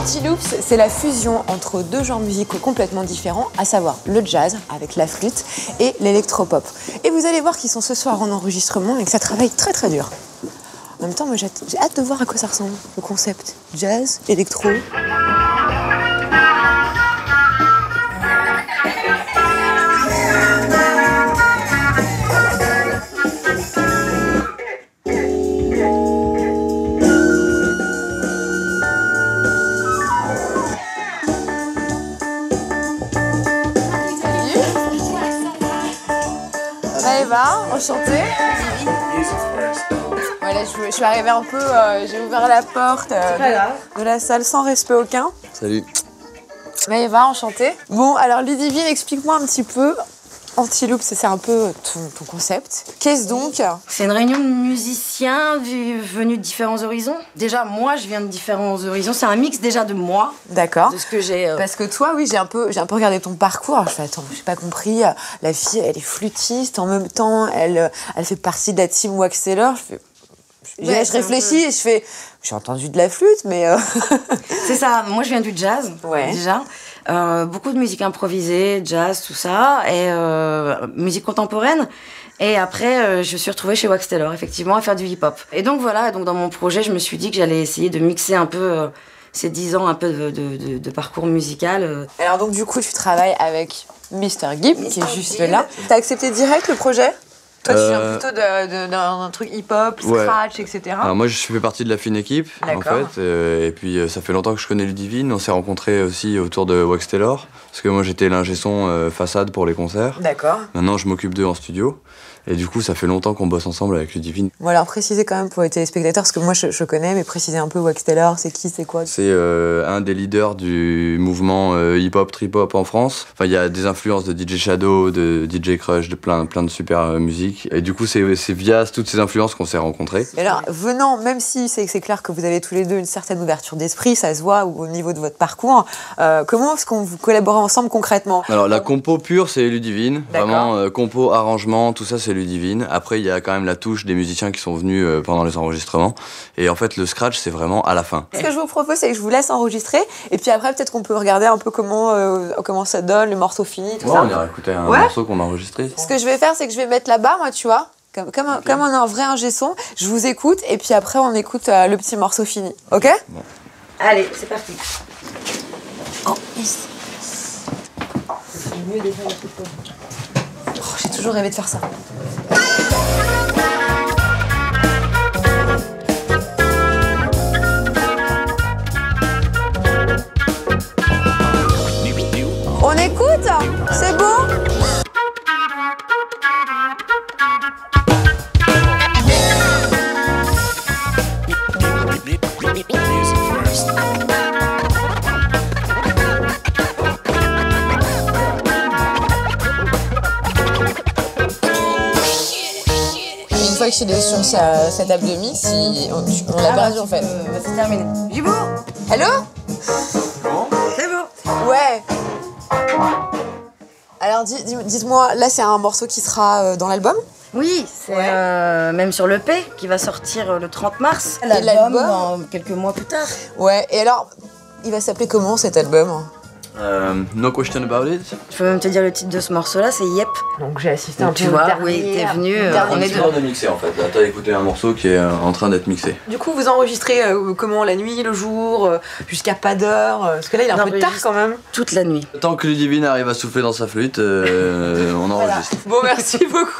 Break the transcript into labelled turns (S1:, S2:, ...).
S1: Antiloops, c'est la fusion entre deux genres musicaux complètement différents, à savoir le jazz avec la flûte et l'électropop. Et vous allez voir qu'ils sont ce soir en enregistrement et que ça travaille très très dur. En même temps, j'ai hâte de voir à quoi ça ressemble, le concept. Jazz, électro. Enchantée. Voilà, je, je suis arrivée un peu, euh, j'ai ouvert la porte euh, de, de la salle sans respect aucun.
S2: Salut.
S1: Maëva, enchantée. Bon, alors Ludivine, explique-moi un petit peu. Antiloop, c'est un peu ton, ton concept. Qu'est-ce donc
S3: C'est une réunion de musiciens venus de différents horizons. Déjà, moi, je viens de différents horizons. C'est un mix déjà de moi,
S1: D'accord.
S3: de ce que j'ai. euh,
S1: Parce que toi, oui, j'ai un peu, j'ai un peu regardé ton parcours. Alors, je fais attends, j'ai pas compris. euh, La fille, elle est flûtiste en même temps. Elle, euh, elle fait partie de la team Wax Taylor. Je fais, je,
S3: Ouais,
S1: réfléchis et je fais, j'ai entendu de la flûte, mais euh,
S3: C'est ça. Moi, je viens du jazz,
S1: Ouais.
S3: déjà. Euh, beaucoup de musique improvisée, jazz, tout ça, et euh, musique contemporaine. Et après, euh, je suis retrouvée chez Wax Taylor, effectivement, à faire du hip-hop. Et donc voilà, donc dans mon projet, je me suis dit que j'allais essayer de mixer un peu ces dix ans un peu de, de- de- de parcours musical.
S1: alors donc du coup, tu travailles avec Mr Gibb, qui est juste là. T'as accepté direct le projet? Toi, tu viens
S2: Euh,
S1: plutôt d'un truc hip-hop,
S2: Ouais.
S1: scratch, etc.
S2: Alors moi je fais partie de la fine équipe en fait euh, et puis euh, ça fait longtemps que je connais Ludivine, on s'est rencontrés aussi autour de Wax Taylor parce que moi j'étais l'ingé son euh, façade pour les concerts.
S1: D'accord.
S2: Maintenant je m'occupe d'eux en studio et du coup ça fait longtemps qu'on bosse ensemble avec Ludivine.
S1: Bon alors préciser quand même pour les téléspectateurs, parce que moi je, je connais, mais préciser un peu Wax Taylor, c'est qui, c'est quoi?
S2: C'est euh, un des leaders du mouvement euh, hip-hop, trip-hop en France. Enfin, il y a des influences de DJ Shadow, de DJ Crush, de plein, plein de super euh, musique. Et du coup, c'est via toutes ces influences qu'on s'est rencontrés.
S1: Et alors, venant, même si c'est clair que vous avez tous les deux une certaine ouverture d'esprit, ça se voit au niveau de votre parcours, euh, comment est-ce qu'on vous collaborez ensemble concrètement?
S2: Alors, la compo pure, c'est Ludivine. Vraiment, compo, arrangement, tout ça, c'est Ludivine. Après, il y a quand même la touche des musiciens qui sont venus euh, pendant les enregistrements. Et en fait, le scratch, c'est vraiment à la fin.
S1: Ce que je vous propose, c'est que je vous laisse enregistrer, et puis après, peut-être qu'on peut regarder un peu comment, euh, comment ça donne, le morceau fini, tout
S2: Ouais,
S1: ça.
S2: on ira écouter un
S1: Ouais.
S2: morceau qu'on a enregistré.
S1: Ce que je vais faire, c'est que je vais mettre là-bas, moi, tu vois, comme, comme, un, comme on a un vrai ingé son, je vous écoute, et puis après, on écoute euh, le petit morceau fini. Ok?
S3: Allez, c'est parti.
S1: Oh, yes. Oh, J'ai toujours rêvé de faire ça. On écoute C'est bon fois que je suis sur sa, sa table de mix, il- on, on l'a perdu en fait.
S3: Euh, c'est terminé. Jibo
S1: Allô
S3: C'est bon
S1: Ouais. Alors dites-moi, là c'est un morceau qui sera euh, dans l'album
S3: Oui, c'est
S1: Ouais.
S3: euh, même sur l'EP qui va sortir le 30 mars.
S1: l'album
S3: L'album dans quelques mois plus tard.
S1: Ouais, et alors, il va s'appeler comment cet album?
S2: Euh, no question about it.
S3: Je peux même te dire le titre de ce morceau-là, c'est Yep.
S1: Donc j'ai assisté
S3: Donc, tu vois, oui, t'es venu. euh, on est
S1: mix.
S3: de...
S2: de mixer en fait. Là, t'as écouté un morceau qui est euh, en train d'être mixé.
S1: Du coup, vous enregistrez euh, comment La nuit, le jour, euh, jusqu'à pas d'heure euh, Parce que là, il est un
S3: Non,
S1: peu tard quand même.
S3: toute la nuit.
S2: Tant que Ludivine arrive à souffler dans sa flûte, euh, on enregistre.
S1: Bon, merci beaucoup.